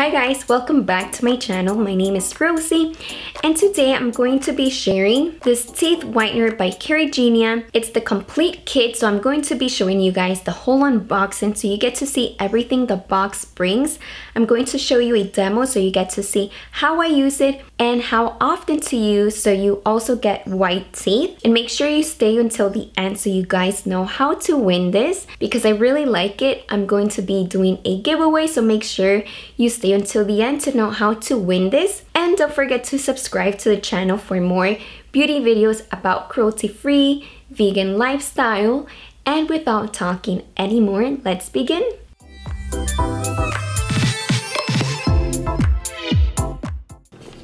Hi guys, welcome back to my channel. My name is Rosie and today I'm going to be sharing this teeth whitener by Caregenia. It's the complete kit so I'm going to be showing you guys the whole unboxing so you get to see everything the box brings. I'm going to show you a demo so you get to see how I use it and how often to use so you also get white teeth. And make sure you stay until the end so you guys know how to win this because I really like it. I'm going to be doing a giveaway so make sure you stay until the end to know how to win this. And don't forget to subscribe to the channel for more beauty videos about cruelty-free, vegan lifestyle. And without talking anymore, let's begin.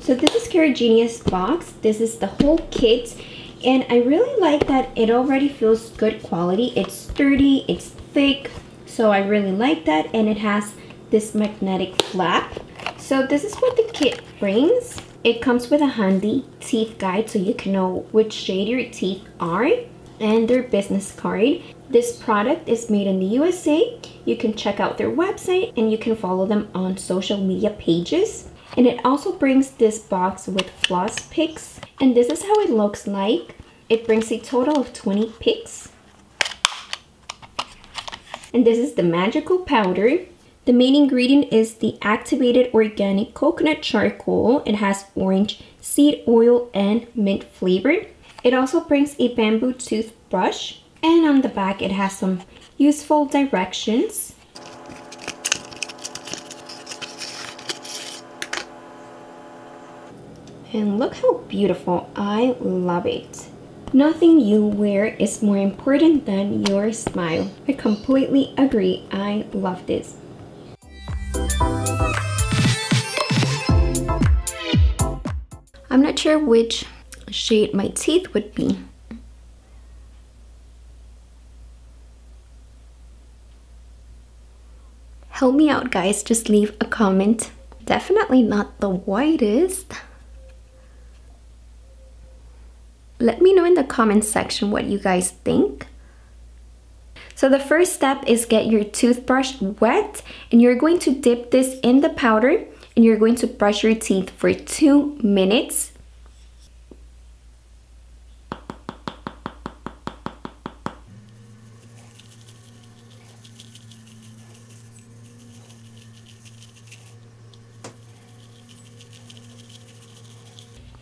So this is Caregenia's box. This is the whole kit. And I really like that it already feels good quality. It's sturdy, it's thick. So I really like that. And it has this magnetic flap. So this is what the kit brings. It comes with a handy teeth guide so you can know which shade your teeth are and their business card. This product is made in the USA. You can check out their website and you can follow them on social media pages. And it also brings this box with floss picks. And this is how it looks like. It brings a total of 20 picks. And this is the magical powder. The main ingredient is the activated organic coconut charcoal. It has orange seed oil and mint flavor. It also brings a bamboo toothbrush. And on the back it has some useful directions. And look how beautiful. I love it. Nothing you wear is more important than your smile. I completely agree. I love this. I'm not sure which shade my teeth would be. Help me out guys, just leave a comment. Definitely not the whitest. Let me know in the comment section what you guys think. So the first step is get your toothbrush wet and you're going to dip this in the powder and you're going to brush your teeth for two minutes.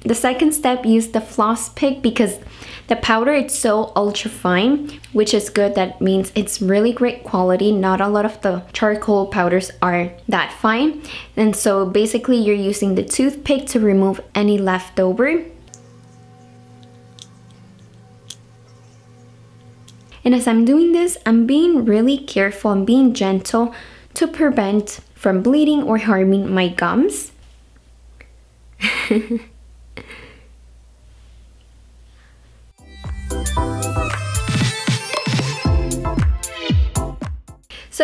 The second step, use the floss pick because the powder it's so ultra fine, which is good. That means it's really great quality. Not a lot of the charcoal powders are that fine. And so basically you're using the toothpick to remove any leftover. And as I'm doing this, I'm being really careful, I'm being gentle to prevent from bleeding or harming my gums.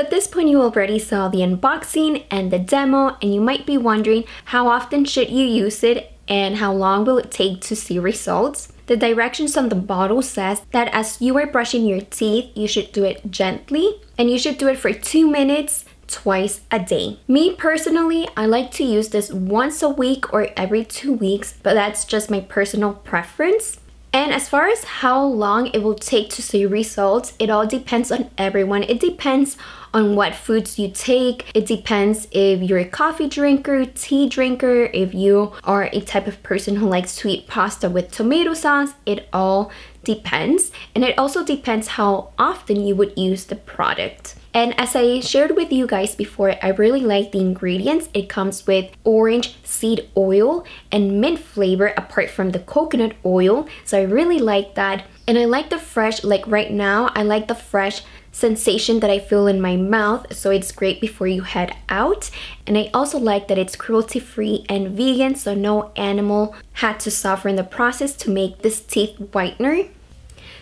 So at this point you already saw the unboxing and the demo and you might be wondering how often should you use it and how long will it take to see results. The directions on the bottle says that as you are brushing your teeth, you should do it gently and you should do it for two minutes twice a day. Me personally, I like to use this once a week or every two weeks, but that's just my personal preference. And as far as how long it will take to see results, it all depends on everyone. It depends on what foods you take. It depends if you're a coffee drinker, tea drinker, if you are a type of person who likes eat pasta with tomato sauce. It all depends. And it also depends how often you would use the product. And as I shared with you guys before, I really like the ingredients. It comes with orange seed oil and mint flavor apart from the coconut oil. So I really like that. And I like the fresh, like right now, I like the fresh sensation that I feel in my mouth. So it's great before you head out. And I also like that it's cruelty free and vegan. So no animal had to suffer in the process to make this teeth whitener.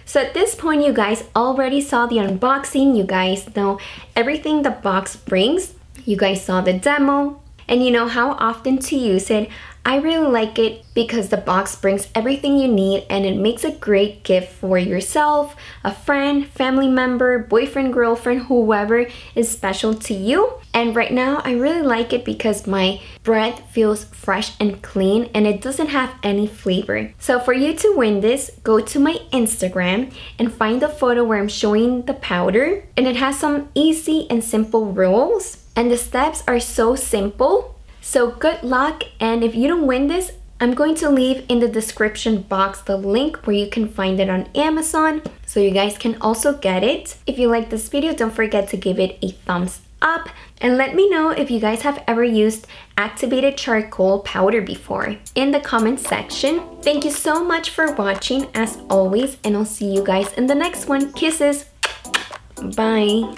So at this point, you guys already saw the unboxing. You guys know everything the box brings. You guys saw the demo and you know how often to use it. I really like it because the box brings everything you need and it makes a great gift for yourself, a friend, family member, boyfriend, girlfriend, whoever is special to you. And right now I really like it because my bread feels fresh and clean and it doesn't have any flavor. So for you to win this, go to my Instagram and find the photo where I'm showing the powder and it has some easy and simple rules and the steps are so simple so good luck and if you don't win this, I'm going to leave in the description box the link where you can find it on Amazon so you guys can also get it. If you like this video, don't forget to give it a thumbs up and let me know if you guys have ever used activated charcoal powder before in the comment section. Thank you so much for watching as always and I'll see you guys in the next one. Kisses. Bye.